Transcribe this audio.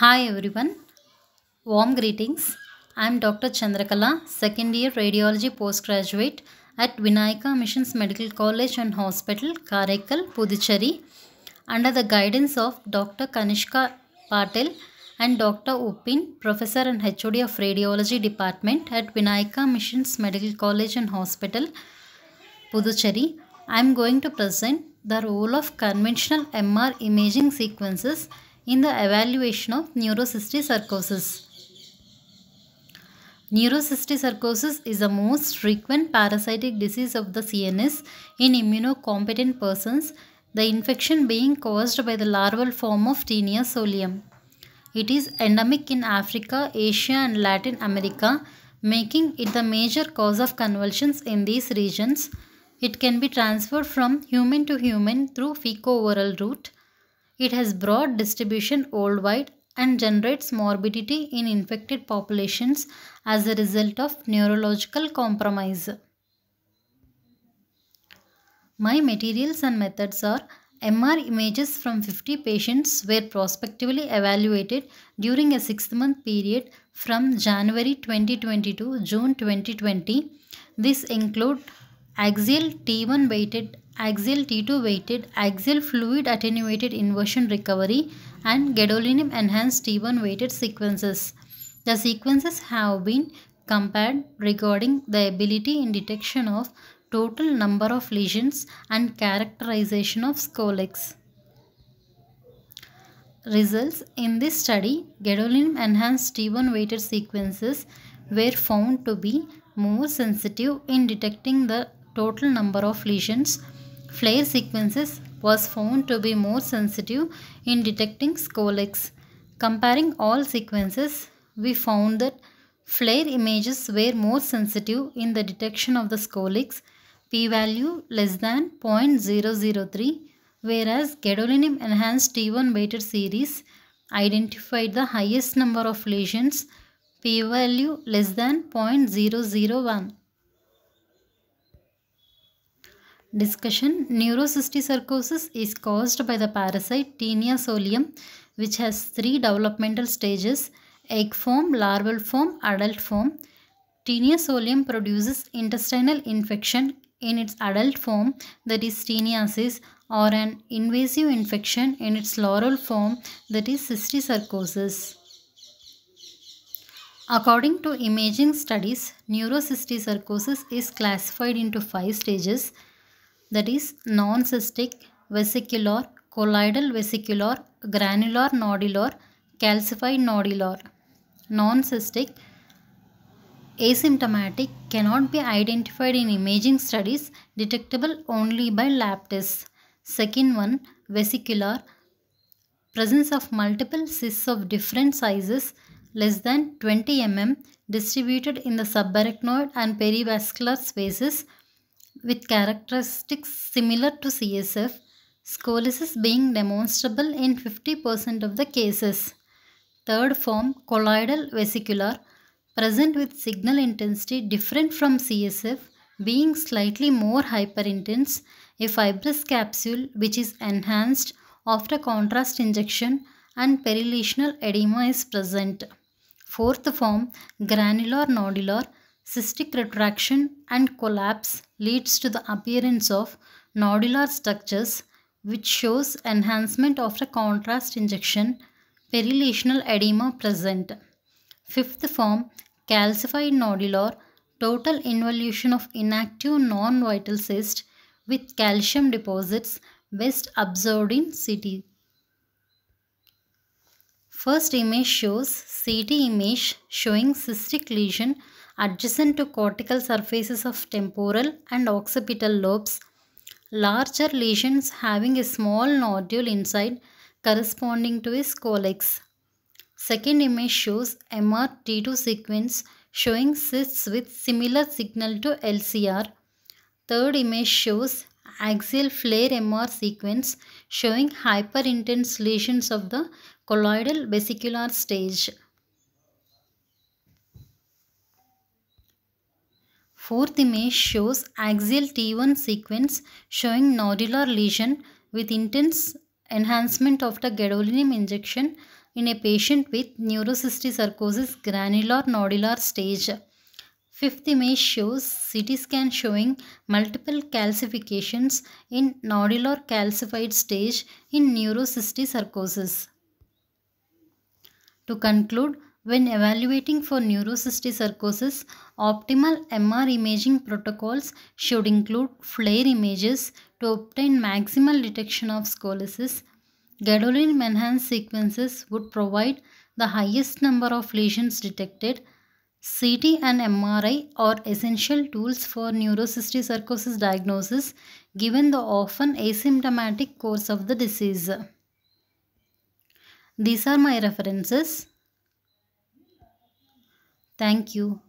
Hi everyone, warm greetings. I am Dr. Chandrakala, second year radiology postgraduate at Vinayaka Missions Medical College and Hospital, Karaikal, Puducherry, under the guidance of Dr. Kanishka Patel and Dr. Upin, Professor and HOD of Radiology Department at Vinayaka Missions Medical College and Hospital, Puducherry. I am going to present the role of conventional MR imaging sequences in the evaluation of neurocysticercosis. Neurocysticercosis is the most frequent parasitic disease of the CNS in immunocompetent persons, the infection being caused by the larval form of Taenia solium. It is endemic in Africa, Asia, and Latin America, making it the major cause of convulsions in these regions. It can be transferred from human to human through fecal-oral route. It has broad distribution worldwide and generates morbidity in infected populations as a result of neurological compromise. My materials and methods are MR images from 50 patients were prospectively evaluated during a 6 month period from January 2020 to June 2020. This include axial T1 weighted, axial T2 weighted, axial fluid attenuated inversion recovery and gadolinium enhanced T1 weighted sequences. The sequences have been compared regarding the ability in detection of total number of lesions and characterization of scolex. Results in this study, gadolinium enhanced T1 weighted sequences were found to be more sensitive in detecting the total number of lesions. FLAIR sequences was found to be more sensitive in detecting scolex. Comparing all sequences, we found that FLAIR images were more sensitive in the detection of the scolex, p-value less than 0.003, whereas gadolinium enhanced T1 weighted series identified the highest number of lesions, p-value less than 0.001. Discussion Neurocysticercosis is caused by the parasite Taenia solium, which has three developmental stages egg form, larval form, adult form. Taenia solium produces intestinal infection in its adult form, that is teniasis, or an invasive infection in its larval form, that is cysticercosis. According to imaging studies, neurocysticercosis is classified into five stages that is non-cystic, vesicular, colloidal vesicular, granular nodular, calcified nodular. Non-cystic, asymptomatic, cannot be identified in imaging studies, detectable only by lab tests. Second one, vesicular, presence of multiple cysts of different sizes less than 20 mm distributed in the subarachnoid and perivascular spaces with characteristics similar to CSF, scoliosis being demonstrable in 50% of the cases. Third form, colloidal vesicular, present with signal intensity different from CSF, being slightly more hyperintense, a fibrous capsule which is enhanced after contrast injection and perilesional edema is present. Fourth form, granular nodular, cystic retraction and collapse leads to the appearance of nodular structures which shows enhancement of after contrast injection, perilesional edema present. Fifth form, calcified nodular, total involution of inactive non-vital cyst with calcium deposits best observed in CT. First image shows CT image showing cystic lesion adjacent to cortical surfaces of temporal and occipital lobes. Larger lesions having a small nodule inside corresponding to a scolex. Second image shows MR-T2 sequence showing cysts with similar signal to LCR. Third image shows axial FLAIR MR sequence showing hyperintense lesions of the colloidal vesicular stage. Fourth image shows axial T1 sequence showing nodular lesion with intense enhancement of the gadolinium injection in a patient with neurocysticercosis granular nodular stage. Fifth image shows CT scan showing multiple calcifications in nodular calcified stage in neurocysticercosis. To conclude, when evaluating for neurocysticercosis, optimal MR imaging protocols should include FLAIR images to obtain maximal detection of scolices. Gadolinium enhanced sequences would provide the highest number of lesions detected. CT and MRI are essential tools for neurocysticercosis diagnosis given the often asymptomatic course of the disease. These are my references. Thank you.